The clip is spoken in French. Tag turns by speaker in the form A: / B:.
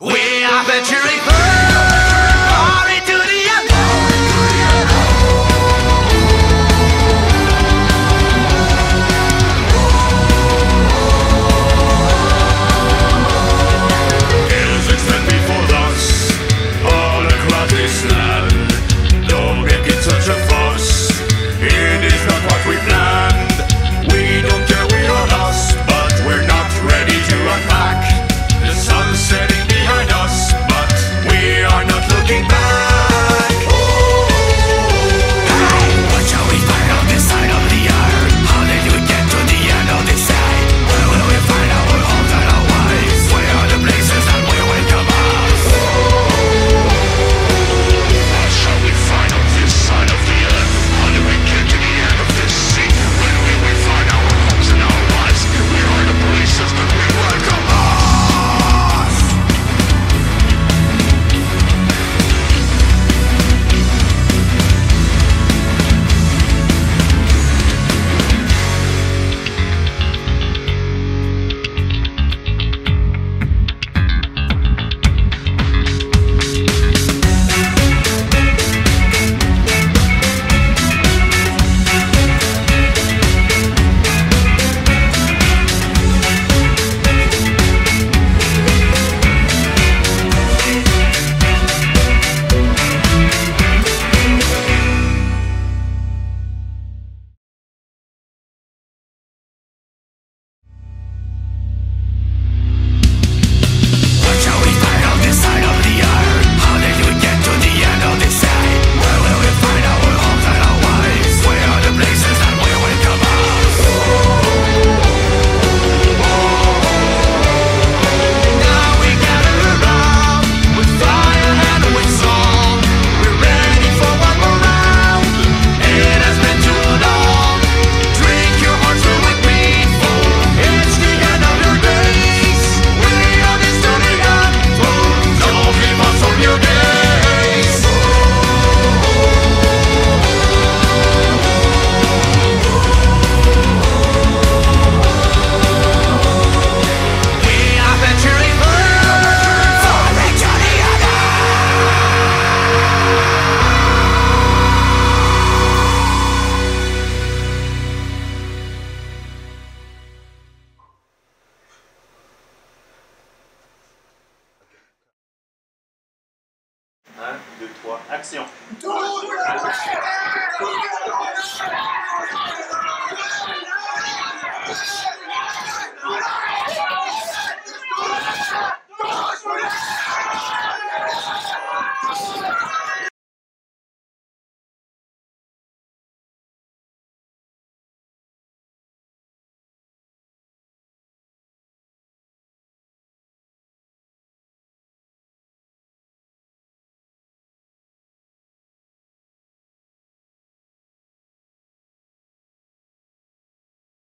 A: Way up at your
B: action.
C: Tout le